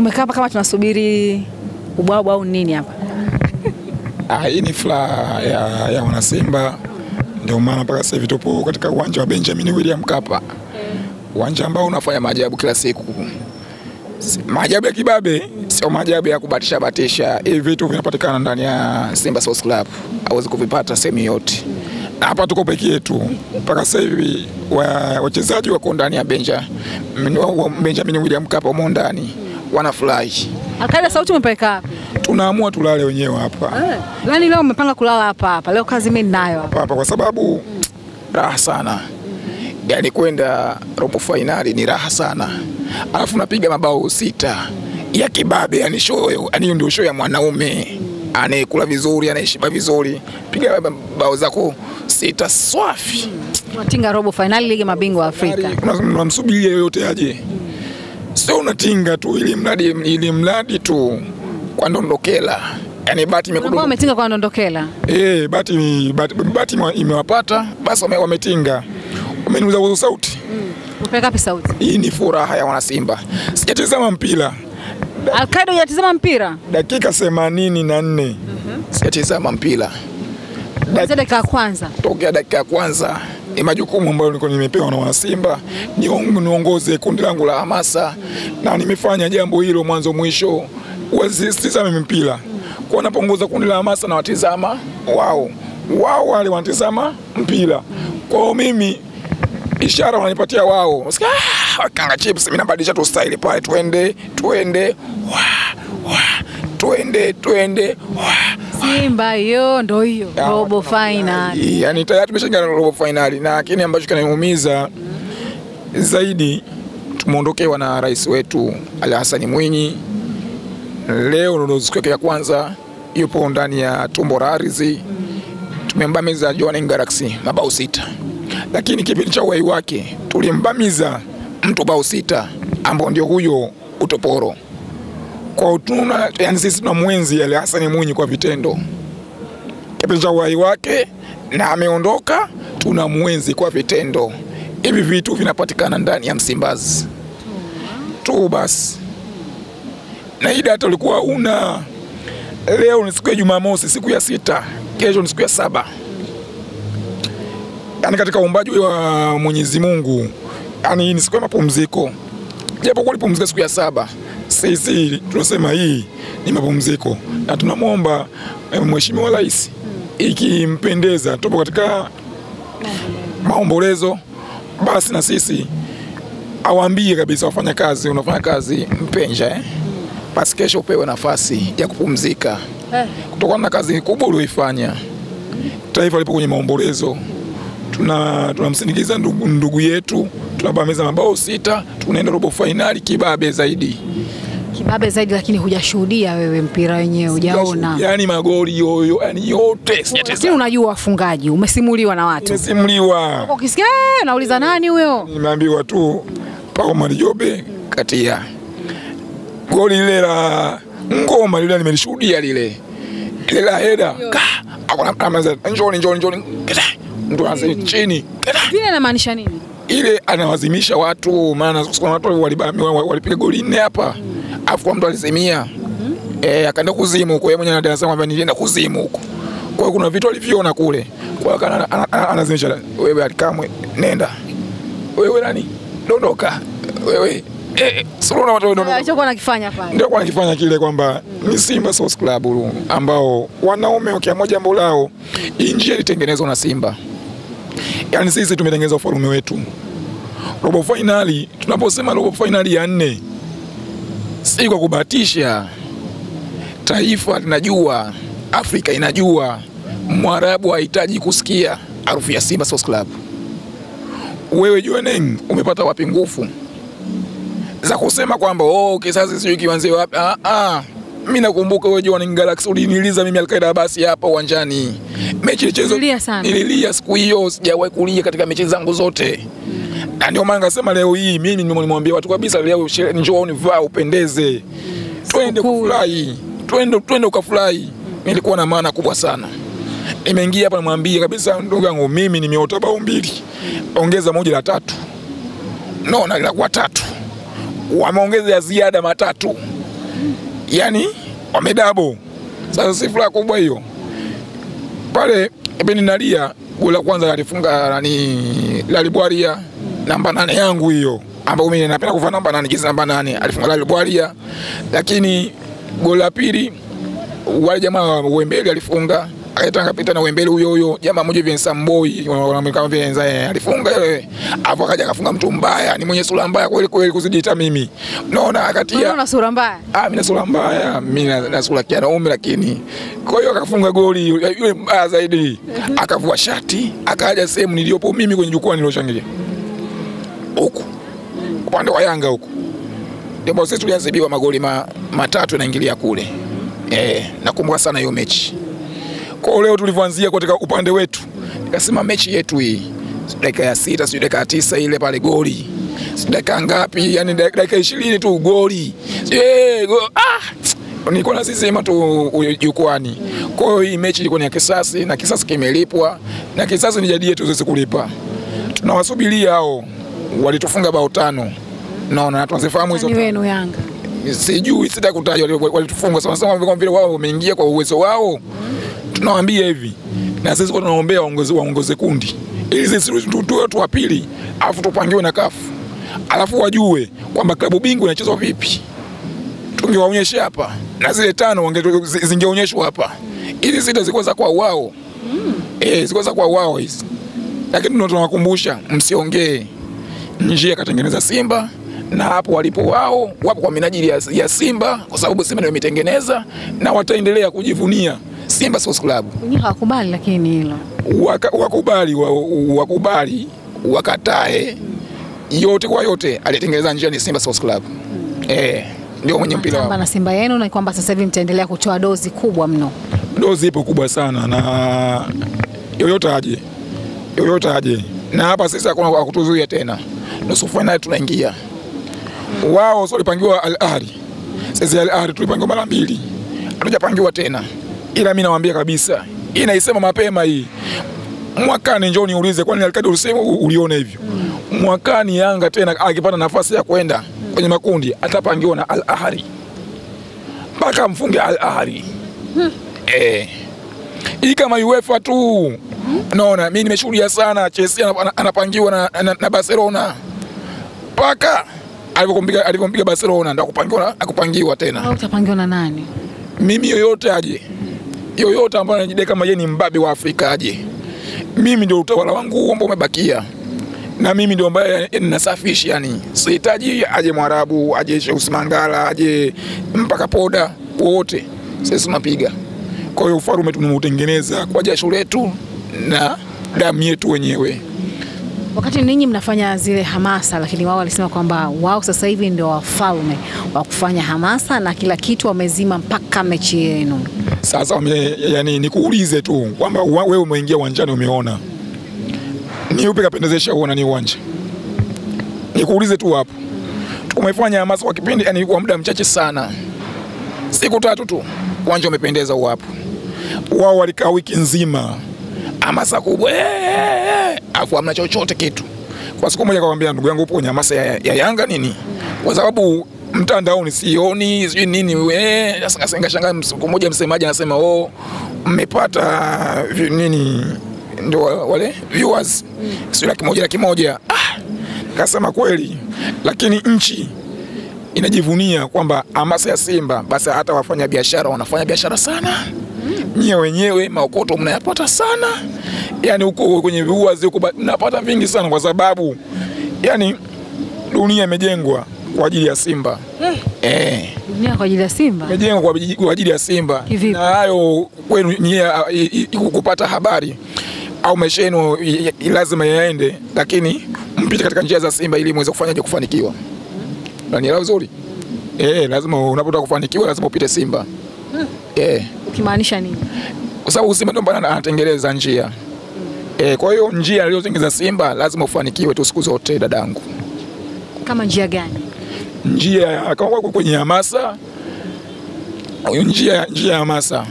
Tumekaa hapa kama tunasubiri ubwabwa au nini hapa? Ah, hii ni furaha ya, ya wanasimba, ndio maana mpaka sasa hivi tupo katika uwanja wa Benjamin William Mkapa, uwanja ambao unafanya maajabu kila siku. Si- Maajabu ya kibabe, sio maajabu ya kubatisha batisha. Hivi vitu vinapatikana ndani ya Simba Sports Club, hauwezi kuvipata sehemu yote. Hapa tuko peke yetu mpaka sasa hivi, wa- wachezaji wako ndani ya Benja, wa- Benjamin William Mkapa umo ndani, wanafurahi. Alkaida, sauti umepeleka wapi? Tunaamua tulale wenyewe hapa Eh, Yaani leo umepanga kulala hapa hapa. Leo kazi mimi ninayo hapa. hapa kwa sababu mm. raha sana, yaani kwenda robo fainali ni raha sana, alafu napiga mabao sita ya kibabe, yani show, yani ndio show ya mwanaume anayekula vizuri, anayeshiba vizuri, piga bao zako sita swafi. Tunatinga robo finali ligi mabingwa Afrika. Tunamsubiria unamsubiria yoyote aje, sio unatinga tu ili mradi ili mradi tu kwa ndondokela, yani bati imekudondoka umetinga kwa ndondokela. Eh, bati, bati, bati imewapata basi wame- wametinga. Umeniuza uzo sauti. Umepeleka wapi sauti? Hii ni furaha ya wanasimba. Sijatizama mpira Alkaido hujatizama mpira? dakika themanini na nne sijatizama mpira dakika ya kwanza. tokea dakika ya kwanza. Ni majukumu ambayo nilikuwa nimepewa na wanasimba. Niong- niongoze kundi langu la hamasa, na nimefanya jambo hilo mwanzo mwisho. Wasitizame mpira. Kwa napongoza kundi la hamasa na watizama wao. Wao, wale wanatizama mpira. kwao, mimi ishara wananipatia wao, "Ah, wakanga chips, mimi nabadilisha tu style pale, twende twende, wa wa twende twende, wa Simba hiyo ndo hiyo robo finali. yani tayari tumeshaingia robo finali, na kile ambacho kinaniumiza zaidi tumeondokewa na rais wetu Ali Hassan Mwinyi. Leo ndo siku yake ya kwanza yupo ndani ya tumbo la ardhi. Tumembamiza Jwaneng Galaxy mabao sita, lakini kipindi cha uhai wake tulimbamiza mtu bao sita ambao ndio huyo utoporo kwa utuna, yani sisi tuna mwenzi Ali Hassan Mwinyi kwa vitendo. Kipindi cha uhai wake na ameondoka, tuna mwenzi kwa vitendo. Hivi vitu vinapatikana ndani ya Msimbazi. Tu basi, na hii data ulikuwa una. Leo ni siku ya Jumamosi, siku ya sita, kesho ni siku ya saba. Yani katika uumbaji wa Mwenyezi Mungu, yani hii ni siku ya mapumziko, japo kwa ulipumzika siku ya saba, sisi tunasema hii ni mapumziko, na tunamwomba eh, Mheshimiwa Rais ikimpendeza, tupo katika maombolezo, basi na sisi awaambie kabisa wafanya kazi unafanya kazi Mpenja eh? basi kesho upewe nafasi ya kupumzika. Kutokana na kazi kubwa ulioifanya. Taifa lipo kwenye maombolezo, tuna tunamsindikiza ndugu, ndugu yetu, tunabamiza mabao sita, tunaenda robo fainali kibabe zaidi. Kibabe zaidi, lakini hujashuhudia wewe mpira wenyewe, hujaona. yani magoli yoyo, yani yote Lakini unajua wafungaji, umesimuliwa na watu. umesimuliwa. Ukisikia "Eh, nauliza nani huyo? nimeambiwa tu Pao Marijobe katia goli lile la ngoma lile nimelishuhudia lile. Lile la heda. Kama njoni njoni njoni. Mtu anaze chini. Vile inamaanisha nini? ile anawazimisha watu, maana watu walipiga goli nne hapa, afu kwa mtu alizimia eh, akaenda kuzimu huko, yeye mwenyewe anasema kwamba nilienda kuzimu huko. Kwa hiyo kuna vitu aliviona kule, kwa hiyo ana- ana- ana- anazimisha, wewe alikamwe, nenda. Wewe, nani? Dondoka. Wewe, eh, sio unaona watu dondoka Alichokuwa anakifanya pale. ndio kwa nakifanya kile kwamba ni Simba Sports Club ambao wanaume wakiamua jambo lao, hii njia ilitengenezwa na Simba. Yaani sisi tumetengeneza ufalme wetu. Robo finali, tunaposema robo finali ya nne, si kwa kubahatisha. Taifa linajua, Afrika inajua, Mwarabu hahitaji kusikia harufu ya Simba Sports Club. Wewe Jwaneng, umepata wapi nguvu za kusema kwamba oh, kisasi sijui kianzie wapi? Ah, ah. Mimi nakumbuka wewe Jwaneng Galaxy uliniuliza mimi Alkaida basi hapa uwanjani. Mechi ilichezwa. Nililia siku hiyo, sijawahi kulia katika mechi zangu zote. Na ndio maana nikasema leo hii mimi nimemwambia watu kabisa, leo njoo univaa upendeze, twende kufurahi, twende twende ukafurahi. Nilikuwa na maana kubwa sana. imeingia hapa nimwambie kabisa, ndugu yangu, mimi nimeota bao mbili, ongeza moja la tatu, no na linakuwa tatu, wameongeza ya ziada matatu, yani wamedabo. Sasa si furaha kubwa hiyo. Pale peni nalia goli la kwanza alifunga nani Lalibwaria namba nane yangu hiyo, ambapo mimi napenda kuvaa namba nane, jezi namba nane, alifunga Lalibwaria. Lakini goli la pili wale jamaa wa Wembele alifunga akaita kapita na Wembele huyo huyo jamaa mmoja hivi Samboi kama vile nzae alifunga yeye, hapo akaja akafunga mtu mbaya, ni mwenye sura mbaya kweli kweli kuzidi hata mimi, unaona akatia Una sura mbaya. Ah, mimi na sura mbaya, mimi na, sura ya naume lakini. Kwa hiyo akafunga goli yule mbaya zaidi. Akavua shati, akaja sehemu niliyopo mimi kwenye jukwaa niloshangilia. Huku. Upande wa Yanga huku. Ndipo sisi tuliadhibiwa magoli ma, matatu yanaingilia kule. Eh, nakumbuka sana hiyo mechi. Kwa leo tulivyoanzia katika upande wetu, nikasema mechi yetu hii dakika ya sita sijui dakika ya tisa ile pale goli dakika ngapi, yani dakika ishirini tu goli eh, go, ah! nilikuwa nasisema tu jukwani. Kwa hiyo hii mechi ilikuwa ni ya kisasi na kisasi kimelipwa na kisasi ni jadi yetu kulipa. Tunawasubiria hao walitufunga bao tano, naona na tunazifahamu hizo Ni wenu Yanga. sijui sita kutaja walitufunga. Sana sana kama vile wao wameingia kwa uwezo wao. Tunawaambia hivi na sisi kwa tunaombea waongoze waongoze kundi. Ili sisi tu- tuwe watu wa pili, alafu tupangiwe na kafu, alafu wajue kwamba klabu bingwa inachezwa vipi. Tungewaonyesha hapa na zile tano zingeonyeshwa hapa, ili sita zikuwa za kwa wao. Eh, zikuwa za kwa wao hizi, lakini tunawakumbusha msiongee njia katengeneza Simba na hapo walipo wao wapo kwa minajili ya, ya Simba kwa sababu Simba ndio imetengeneza na wataendelea kujivunia Simba Sports Club. Wenyewe hawakubali lakini hilo. Waka, wakubali wa, wakubali wakatae yote kwa yote, aliyetengeneza njia ni Simba Sports Club. Eh, ndio mwenye mpira wao. na Simba yenu na kwamba sasa hivi mtaendelea kutoa dozi kubwa mno. Dozi ipo kubwa sana na yoyote aje, yoyote aje, na hapa sisi hakuna wa kutuzuia tena. Nusu fainali tunaingia. Wao sio walipangiwa Al Ahly, sisi Al Ahly tulipangiwa mara mbili, hatujapangiwa tena, ila mimi nawaambia kabisa, hii naisema mapema hii mwakani njoo niulize, kwani ulisema u- uliona hivyo? Mwakani Yanga tena akipata nafasi ya kwenda kwenye makundi atapangiwa na Al Ahly mpaka mfunge Al Ahly. Eh. Hii kama UEFA tu. Naona mimi nimeshuhudia sana Chelsea anapangiwa na, na, na Barcelona. Paka alivyompiga alivyompiga Barcelona ndo akupangiwa akupangiwa tena. Au utapangiwa na nani? Mimi yoyote aje. Yoyote ambaye anajidai kama yeye ni mbabe wa Afrika aje. Mimi ndio utawala wangu ambao umebakia. Na mimi ndio ambaye ninasafisha yani. Sihitaji aje Mwarabu, aje Sheikh Mangala, aje mpaka poda wote. Sisi tunapiga. Kwa hiyo ufalme tunautengeneza kwa jasho letu na damu yetu wenyewe. Wakati ninyi mnafanya zile hamasa, lakini wao walisema kwamba wao sasa hivi ndio wafalme wa kufanya hamasa na kila kitu, wamezima mpaka mechi yenu. Sasa wame, yani nikuulize tu kwamba wewe umeingia uwanjani umeona ni upi kapendezesha uona ni uwanja? Nikuulize tu hapo, tumefanya hamasa kwa kipindi yani kwa muda mchache sana, siku tatu tu uwanja umependeza huo hapo. Wao walikaa wiki nzima hamasa kubwa, afu hamna chochote kitu. Kwa siku moja akamwambia ndugu yangu, upo kwenye hamasa ya, ya Yanga nini? Kwa sababu mtandaoni sioni sijui nini. Sasa nikashangaa siku moja msemaji anasema oh, mmepata nini ndio wale viewers mm. sio laki moja laki moja. Ah, kasema kweli, lakini nchi inajivunia kwamba hamasa ya Simba, basi hata wafanya biashara wanafanya biashara sana nyie wenyewe maokoto mnayapata sana, yani huko kwenye viuazi huko mnapata vingi sana, kwa sababu yani dunia imejengwa kwa ajili ya Simba eh, Dunia kwa ajili ya Simba. imejengwa kwa ajili- ya Simba, Kivipi? na hayo kwenu nyie kupata habari au maisha yenu lazima yaende, lakini mpite katika njia za Simba ili muweze kufanyaje kufanikiwa. Unanielewa vizuri? Eh, lazima unapotaka kufanikiwa lazima upite Simba eh Ukimaanisha nini? kwa sababu Simba ndio bwana anatengeneza njia mm. e, kwa hiyo njia aliyotengeneza Simba lazima ufanikiwe tu siku zote dadangu. Kama njia gani? Njia kama kwenye hamasa, njia njia ya hamasa